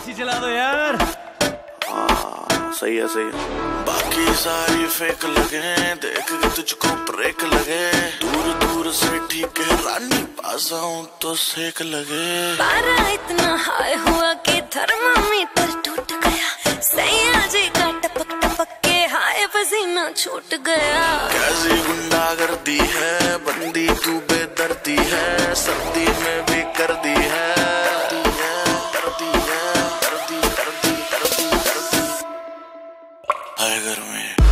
AC चला दो यार। हाँ, सही है सही है। बाकी सारी फेक लगे देख के तुझको ब्रेक लगे दूर दूर से ठीक है रानी पास आऊँ तो सेक लगे पारा इतना हाई हुआ कि थर्मामीटर टूट गया। सैया जी का टपक टपक के हाय पसीना छूट गया। कैसी गुंडागर्दी है? बंदी तू बेदर्दी है। सर्दी वाहेगुरु में